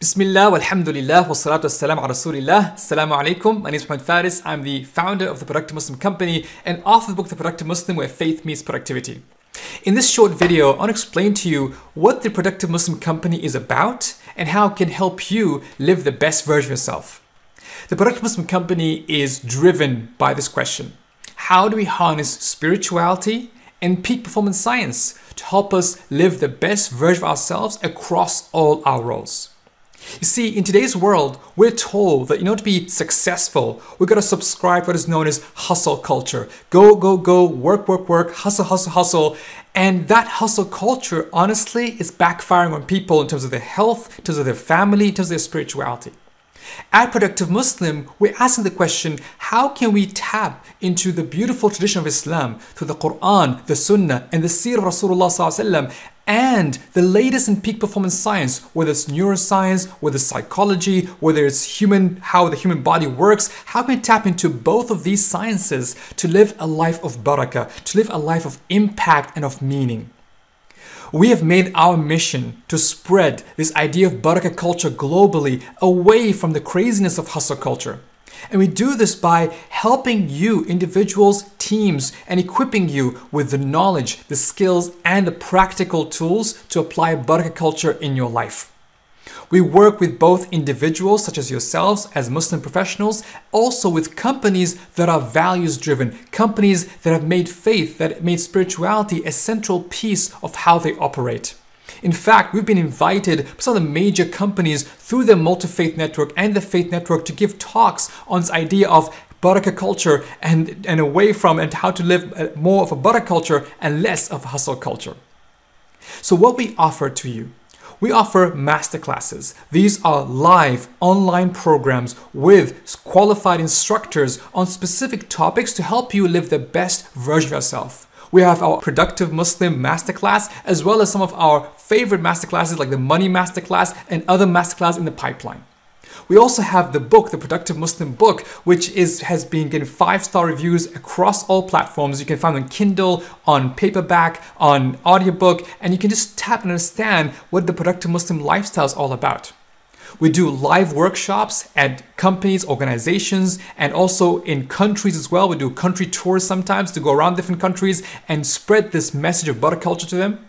Bismillah, walhamdulillah, wassalatu wassalamu ala rasulillah. Assalamu alaikum. My name is Muhammad Faris. I'm the founder of the Productive Muslim Company and author of the book The Productive Muslim Where Faith Meets Productivity. In this short video, I want to explain to you what the Productive Muslim Company is about and how it can help you live the best version of yourself. The Productive Muslim Company is driven by this question. How do we harness spirituality and peak performance science to help us live the best version of ourselves across all our roles? You see, in today's world, we're told that in order to be successful, we've got to subscribe to what is known as hustle culture. Go, go, go, work, work, work, hustle, hustle, hustle. And that hustle culture, honestly, is backfiring on people in terms of their health, in terms of their family, in terms of their spirituality. At Productive Muslim, we're asking the question how can we tap into the beautiful tradition of Islam through the Quran, the Sunnah, and the Seerah of Rasulullah and the latest in peak performance science, whether it's neuroscience, whether it's psychology, whether it's human, how the human body works, how can we tap into both of these sciences to live a life of barakah, to live a life of impact and of meaning? We have made our mission to spread this idea of barakah culture globally away from the craziness of hustle culture. And we do this by helping you, individuals, teams, and equipping you with the knowledge, the skills, and the practical tools to apply barakah culture in your life. We work with both individuals such as yourselves as Muslim professionals, also with companies that are values driven, companies that have made faith, that made spirituality a central piece of how they operate. In fact, we've been invited by some of the major companies through the multi-faith network and the faith network to give talks on this idea of barakah culture and, and away from and how to live uh, more of a barakah culture and less of a hustle culture. So what we offer to you we offer masterclasses. These are live online programs with qualified instructors on specific topics to help you live the best version of yourself. We have our Productive Muslim Masterclass, as well as some of our favorite masterclasses like the Money Masterclass and other masterclass in the pipeline. We also have the book, the Productive Muslim book, which is has been getting five-star reviews across all platforms. You can find on Kindle, on paperback, on audiobook, and you can just tap and understand what the Productive Muslim lifestyle is all about. We do live workshops at companies, organizations, and also in countries as well. We do country tours sometimes to go around different countries and spread this message of barakah culture to them.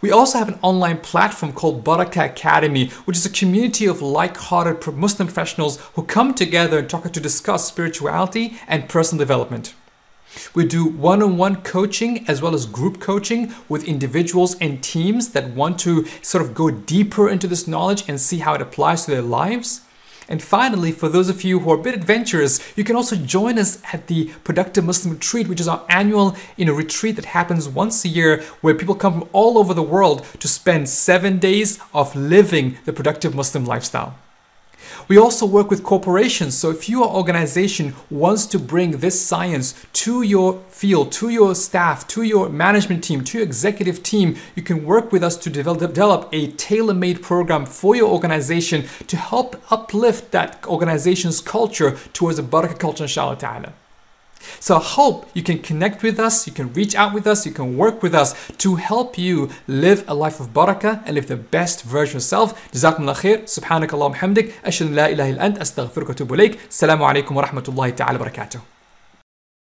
We also have an online platform called Barakah Academy, which is a community of like-hearted Muslim professionals who come together and talk to discuss spirituality and personal development. We do one on one coaching as well as group coaching with individuals and teams that want to sort of go deeper into this knowledge and see how it applies to their lives. And finally, for those of you who are a bit adventurous, you can also join us at the Productive Muslim Retreat, which is our annual you know, retreat that happens once a year where people come from all over the world to spend seven days of living the productive Muslim lifestyle. We also work with corporations. So if your organization wants to bring this science to your field, to your staff, to your management team, to your executive team, you can work with us to develop a tailor-made program for your organization to help uplift that organization's culture towards a barakah culture, inshallah ta'ala. So I hope you can connect with us, you can reach out with us, you can work with us to help you live a life of barakah and live the best version of yourself. جزاكم الله خير سبحانك اللهم وبحمدك أشهد أن لا إله إلا أنت أستغفرك وأتوب إليك السلام عليكم ورحمة الله تعالى وبركاته